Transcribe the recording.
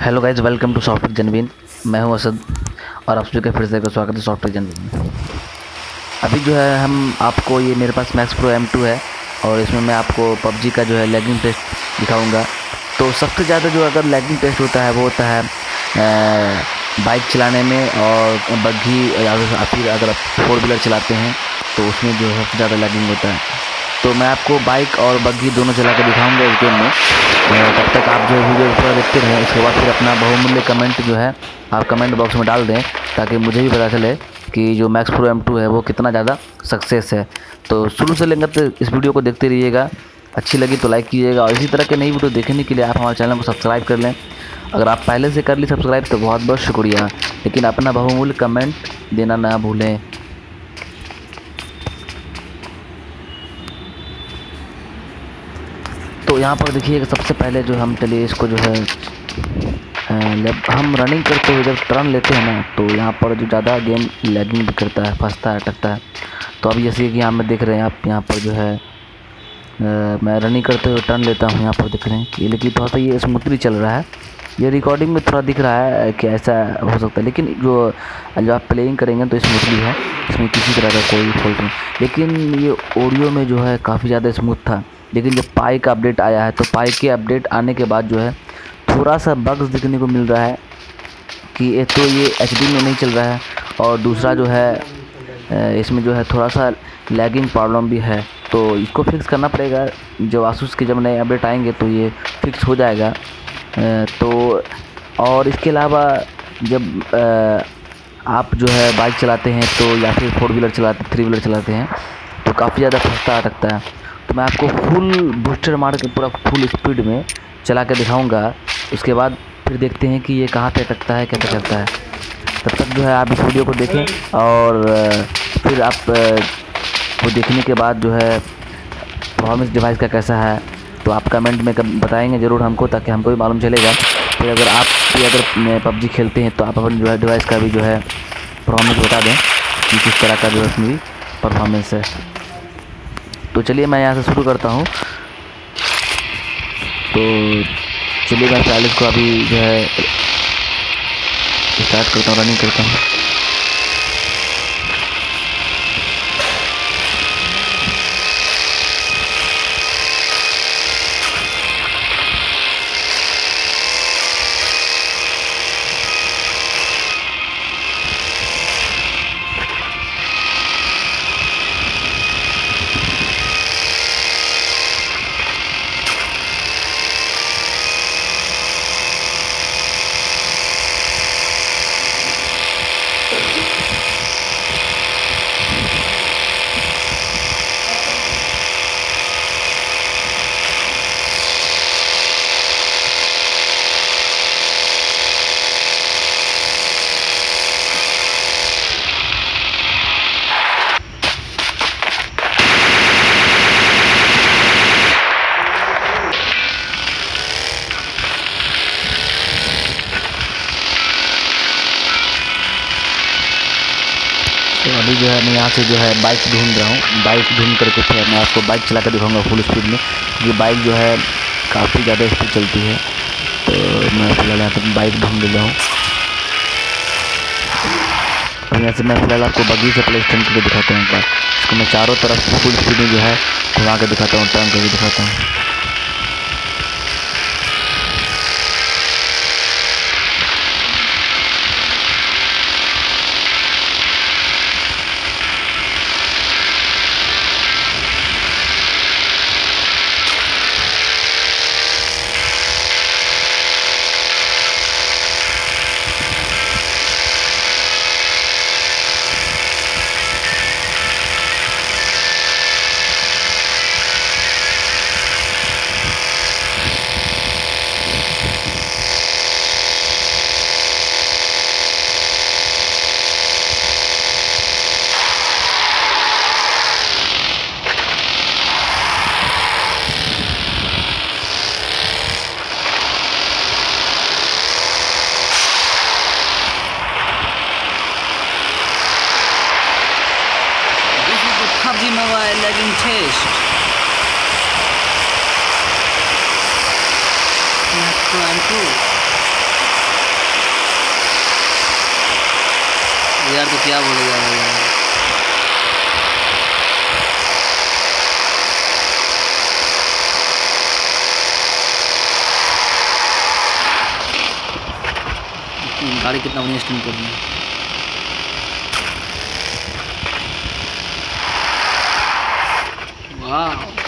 Hello guys welcome to software जनवीन मैं हूँ असद और आप सभी का फिर से स्वागत है सॉफ्टवेयर जनवीन अभी जो है हम आपको ये मेरे पास मैक्स प्रो एम टू है और इसमें मैं आपको पबजी का जो है लैगिंग टेस्ट दिखाऊँगा। तो सबसे ज़्यादा जो अगर लैगिंग टेस्ट होता है, वो होता है बाइक चलाने में और बग्घी फिर अगर आप फोर व्हीलर चलाते हैं तो उसमें जो है सबसे ज़्यादा लैगिंग होता है। तो मैं आपको बाइक और बग्घी दोनों चला कर दिखाऊँगा इस गेम में। तब तक आप जो वीडियो पूरा देखते रहें, उसके बाद फिर अपना बहुमूल्य कमेंट जो है, आप कमेंट बॉक्स में डाल दें, ताकि मुझे भी पता चले कि जो मैक्स प्रो एम टू है, वो कितना ज़्यादा सक्सेस है। तो शुरू से लेकर तो इस वीडियो को देखते रहिएगा। अच्छी लगी तो लाइक कीजिएगा, और इसी तरह के नई वीडियो देखने के लिए आप हमारे चैनल को सब्सक्राइब कर लें। अगर आप पहले से कर ली सब्सक्राइब तो बहुत बहुत शुक्रिया। लेकिन अपना बहुमूल्य कमेंट देना ना भूलें। यहाँ पर देखिए सबसे पहले जो हम चलिए इसको जो है जब हम रनिंग करते हुए जब टर्न लेते हैं ना तो यहाँ पर जो ज़्यादा गेम लैगिंग भी करता है फंसता है अटकता है तो अब जैसे कि यहाँ में देख रहे हैं आप यहाँ पर जो है आ, मैं रनिंग करते हुए टर्न लेता हूँ यहाँ पर देख रहे हैं कि लेकिन थोड़ा सा ये स्मूथली चल रहा है। ये रिकॉर्डिंग में थोड़ा दिख रहा है कि ऐसा हो सकता है लेकिन जो जब आप प्लेइंग करेंगे तो स्मूथली है इसमें किसी तरह का कोई फॉल्ट नहीं। लेकिन ये ऑडियो में जो है काफ़ी ज़्यादा स्मूथ था। लेकिन जब पाई का अपडेट आया है तो पाई के अपडेट आने के बाद जो है थोड़ा सा बग्स दिखने को मिल रहा है कि एक तो ये एचडी में नहीं चल रहा है और दूसरा जो है इसमें जो है थोड़ा सा लैगिंग प्रॉब्लम भी है। तो इसको फिक्स करना पड़ेगा। जब आसूस के जब नए अपडेट आएँगे तो ये फिक्स हो जाएगा। तो और इसके अलावा जब आप जो है बाइक चलाते हैं तो या फिर फोर व्हीलर चलाते थ्री व्हीलर चलाते हैं तो काफ़ी ज़्यादा फंसता अटकता है। तो मैं आपको फुल बूस्टर मार के पूरा फुल स्पीड में चला के दिखाऊँगा। उसके बाद फिर देखते हैं कि ये कहाँ पे अटकता है, कैसे करता है। तब तक जो है आप इस वीडियो को देखें और फिर आप वो देखने के बाद जो है परफॉर्मेंस डिवाइस का कैसा है तो आप कमेंट में बताएँगे ज़रूर हमको, ताकि हमको भी मालूम चलेगा। फिर अगर आप भी अगर पबजी खेलते हैं तो आप अपने जो है डिवाइस का भी जो है परफॉर्मेंस बता दें कि किस तरह का जो है उसमें परफॉर्मेंस है। तो चलिए मैं यहाँ से शुरू करता हूँ। तो चलिए मैं चालीस को अभी जो है स्टार्ट करता हूँ रनिंग करता हूँ। तो अभी जो है मैं यहाँ से जो है बाइक ढूंढ रहा हूँ। बाइक ढूंढ करके फिर मैं आपको बाइक चला कर दिखाऊँगा फुल स्पीड में। क्योंकि बाइक जो है काफ़ी ज़्यादा स्पीड चलती है। तो मैं फ़िलहाल यहाँ पर बाइक ढूंढ रहा हूँ। और यहाँ से मैं फ़िलहाल आपको बगी से प्ले स्टैंड करके दिखाता हूँ बार। इसको मैं चारों तरफ़ फुल स्पीड में जो है घुमा कर दिखाता हूँ टर्न करके दिखाता हूँ। vanilla legging taste. And that's brand cool. यार तो क्या बोलेगा यार गाड़ी कितना बढ़िया स्टीम कर रही है Wow.